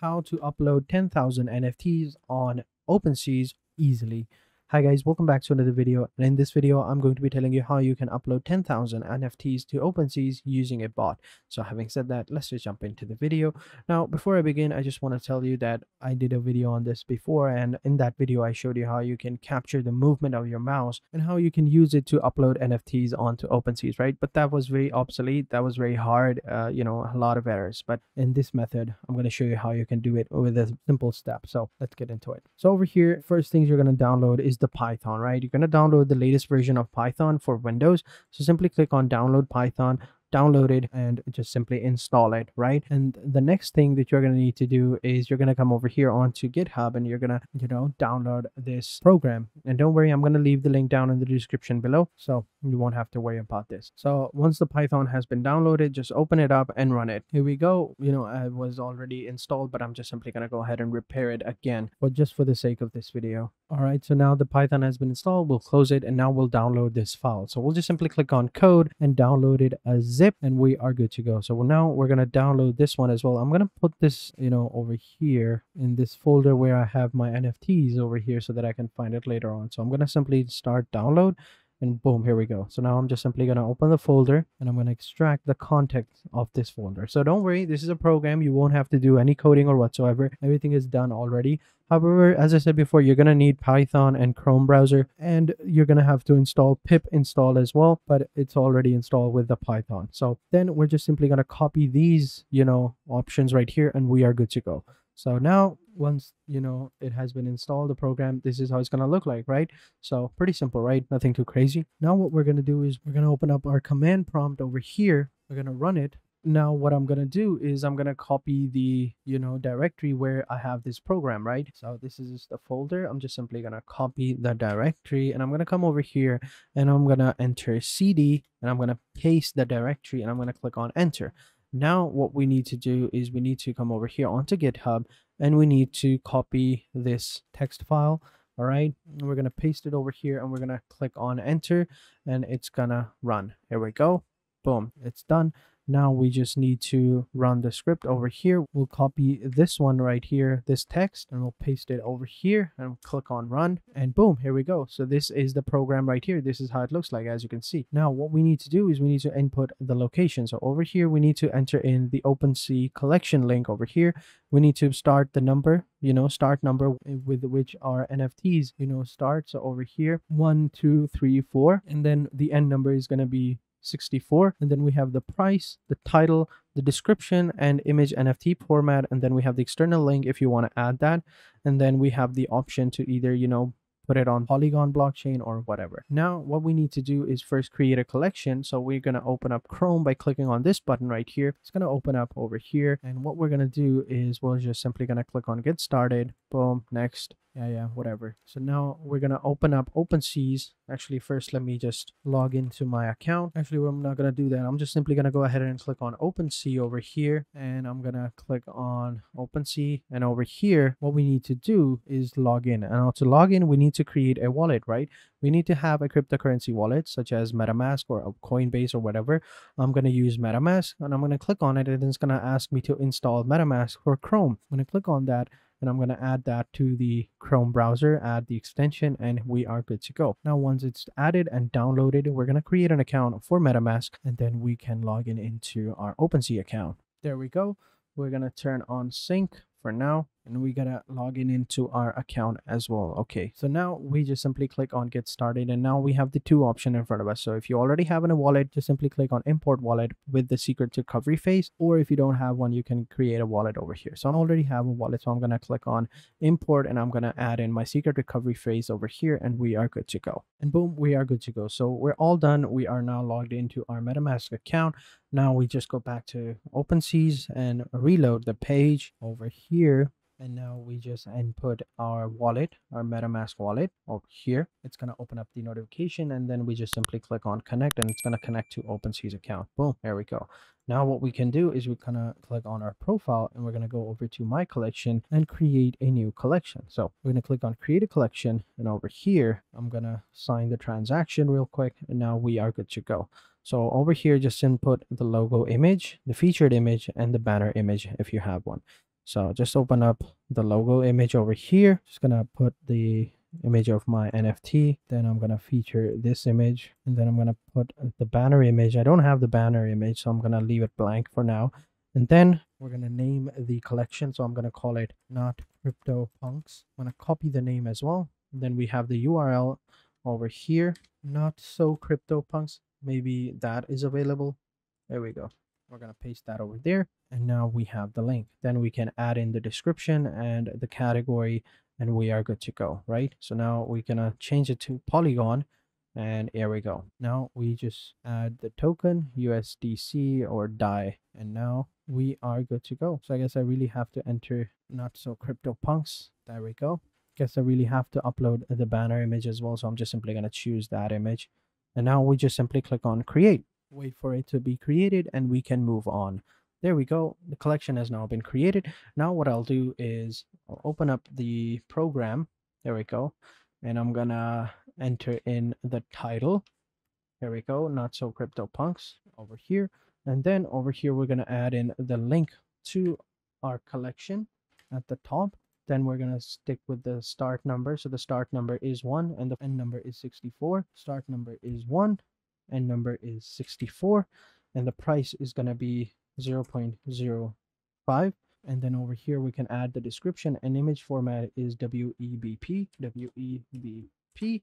how to upload 10,000 NFTs on OpenSeas easily. Hi guys, welcome back to another video. And in this video, I'm going to be telling you how you can upload 10,000 NFTs to OpenSeas using a bot. So having said that, let's just jump into the video. Now, before I begin, I just want to tell you that I did a video on this before. And in that video, I showed you how you can capture the movement of your mouse and how you can use it to upload NFTs onto OpenSeas, right? But that was very obsolete. That was very hard, uh, you know, a lot of errors. But in this method, I'm going to show you how you can do it with a simple step. So let's get into it. So over here, first things you're going to download is the Python, right? You're going to download the latest version of Python for Windows. So simply click on download Python download it and just simply install it right? And the next thing that you're going to need to do is you're going to come over here onto github and you're going to you know download this program. And don't worry i'm going to leave the link down in the description below so you won't have to worry about this. So once the python has been downloaded just open it up and run it. Here we go. You know i was already installed but i'm just simply going to go ahead and repair it again but just for the sake of this video all right so now the python has been installed we'll close it and now we'll download this file. So we'll just simply click on code and download it as zip and we are good to go. So now we're going to download this one as well. I'm going to put this you know over here in this folder where i have my nfts over here so that i can find it later on. So i'm going to simply start download and boom here we go. So now i'm just simply going to open the folder and i'm going to extract the content of this folder. So don't worry this is a program. You won't have to do any coding or whatsoever. Everything is done already. However as i said before you're going to need python and chrome browser and you're going to have to install pip install as well but it's already installed with the python. So then we're just simply going to copy these you know options right here and we are good to go so now once you know it has been installed the program this is how it's going to look like right? So pretty simple right? Nothing too crazy. Now what we're going to do is we're going to open up our command prompt over here. We're going to run it. Now what i'm going to do is i'm going to copy the you know directory where i have this program right? So this is the folder. I'm just simply going to copy the directory and i'm going to come over here and i'm going to enter cd and i'm going to paste the directory and i'm going to click on enter now what we need to do is we need to come over here onto GitHub and we need to copy this text file. All right, and we're going to paste it over here and we're going to click on enter and it's going to run. Here we go. Boom, it's done. Now we just need to run the script over here. We'll copy this one right here, this text, and we'll paste it over here and click on run and boom, here we go. So this is the program right here. This is how it looks like, as you can see. Now what we need to do is we need to input the location. So over here, we need to enter in the OpenSea collection link over here. We need to start the number, you know, start number with which our NFTs, you know, start. So over here, one, two, three, four, and then the end number is going to be 64 and then we have the price the title the description and image nft format and then we have the external link if you want to add that and then we have the option to either you know put it on Polygon blockchain or whatever. Now, what we need to do is first create a collection. So we're going to open up Chrome by clicking on this button right here. It's going to open up over here. And what we're going to do is we're just simply going to click on get started. Boom, next yeah yeah whatever. So now we're gonna open up OpenSeas. Actually first let me just log into my account. Actually i'm not gonna do that. I'm just simply gonna go ahead and click on OpenSea over here and i'm gonna click on OpenSea. And over here what we need to do is log in. And now to log in we need to create a wallet right? We need to have a cryptocurrency wallet such as metamask or coinbase or whatever. I'm to use metamask and i'm to click on it and it's to ask me to install metamask for chrome. I'm to click on that and I'm going to add that to the Chrome browser, add the extension, and we are good to go. Now, once it's added and downloaded, we're going to create an account for MetaMask, and then we can log in into our OpenSea account. There we go. We're going to turn on sync for now and we gotta log in into our account as well okay? So now we just simply click on get started and now we have the two option in front of us. So if you already have a wallet just simply click on import wallet with the secret recovery phase or if you don't have one you can create a wallet over here. So i already have a wallet so i'm gonna click on import and i'm gonna add in my secret recovery phrase over here and we are good to go. And boom we are good to go. So we're all done. We are now logged into our metamask account. Now we just go back to OpenSeas and reload the page over here and now we just input our wallet our metamask wallet over here. It's going to open up the notification and then we just simply click on connect and it's going to connect to OpenSea's account. Boom there we go. Now what we can do is we're going to click on our profile and we're going to go over to my collection and create a new collection. So we're going to click on create a collection and over here i'm going to sign the transaction real quick and now we are good to go. So over here just input the logo image the featured image and the banner image if you have one So just open up the logo image over here. Just gonna put the image of my NFT. Then I'm gonna feature this image and then I'm gonna put uh, the banner image. I don't have the banner image, so I'm gonna leave it blank for now. And then we're gonna name the collection. So I'm gonna call it not crypto punks. I'm gonna copy the name as well. And then we have the URL over here. Not so crypto punks. Maybe that is available. There we go. We're gonna paste that over there. And now we have the link. Then we can add in the description and the category and we are good to go, right? So now we're gonna change it to Polygon and here we go. Now we just add the token USDC or DAI and now we are good to go. So I guess I really have to enter not so crypto punks. There we go. Guess I really have to upload the banner image as well. So I'm just simply gonna choose that image. And now we just simply click on create wait for it to be created and we can move on. There we go. The collection has now been created. Now what I'll do is I'll open up the program. There we go. And I'm going to enter in the title. There we go. Not so crypto punks over here. And then over here, we're going to add in the link to our collection at the top. Then we're going to stick with the start number. So the start number is 1 and the end number is 64. Start number is 1 and number is 64 and the price is going to be 0 0.05 and then over here we can add the description and image format is WEBP, WEBP.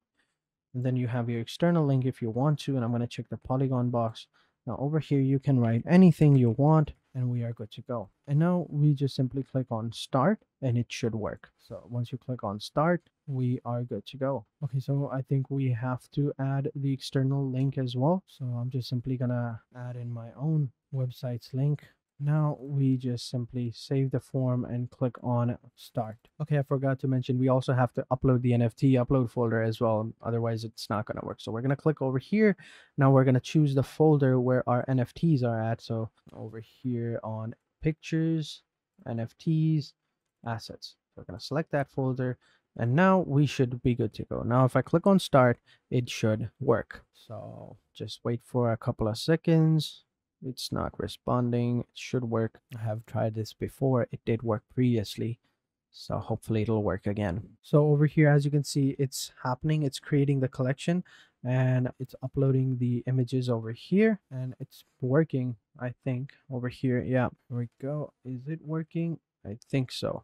And then you have your external link if you want to, and I'm going to check the polygon box. Now over here you can write anything you want and we are good to go. And now we just simply click on start and it should work. So once you click on start we are good to go. Okay so i think we have to add the external link as well. So i'm just simply gonna add in my own website's link. Now we just simply save the form and click on start. Okay, I forgot to mention we also have to upload the NFT upload folder as well. Otherwise it's not going to work. So we're going to click over here. Now we're going to choose the folder where our NFTs are at. So over here on pictures, NFTs, assets. So we're going to select that folder and now we should be good to go. Now if I click on start, it should work. So just wait for a couple of seconds it's not responding. It should work. I have tried this before. It did work previously. So hopefully it'll work again. So over here as you can see it's happening. It's creating the collection and it's uploading the images over here and it's working i think. Over here yeah. There we go. Is it working? I think so.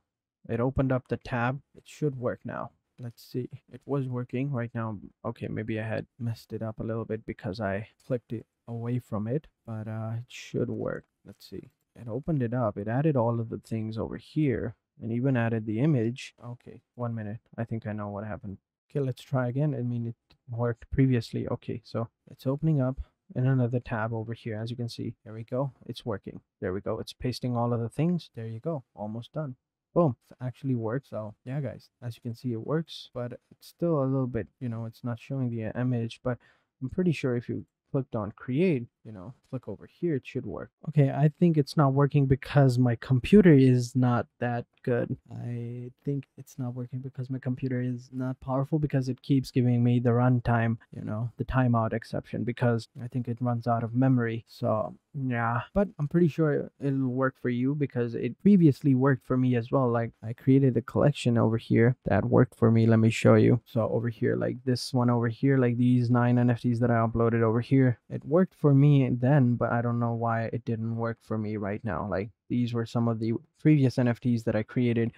It opened up the tab. It should work now let's see it was working right now okay maybe i had messed it up a little bit because i clicked it away from it but uh it should work. Let's see it opened it up it added all of the things over here and even added the image. Okay one minute i think i know what happened. Okay let's try again i mean it worked previously okay so it's opening up in another tab over here as you can see. There we go it's working. There we go it's pasting all of the things there you go almost done boom actually works so yeah guys as you can see it works but it's still a little bit you know it's not showing the uh, image but i'm pretty sure if you clicked on create, you know, click over here, it should work. Okay, I think it's not working because my computer is not that good. I think it's not working because my computer is not powerful because it keeps giving me the runtime, you know, the timeout exception because I think it runs out of memory. So yeah, but I'm pretty sure it'll work for you because it previously worked for me as well. Like I created a collection over here that worked for me. Let me show you. So over here, like this one over here, like these nine NFTs that I uploaded over here, it worked for then, but I don't know why it didn't work for me right now. Like these were some of the previous NFTs that I created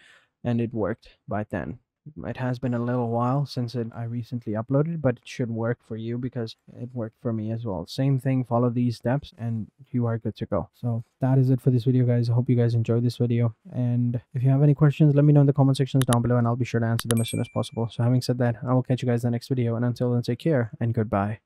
and it worked by then it has been a little while since it, I recently uploaded, but it should work for you because it worked for me as well. Same thing, follow these steps and you are good to go. So that is it for this video, guys. I hope you guys enjoyed this video. And if you have any questions, let me know in the comment sections down below and I'll be sure to answer them as soon as possible. So having said that, I will catch you guys in the next video. And until then, take care and goodbye.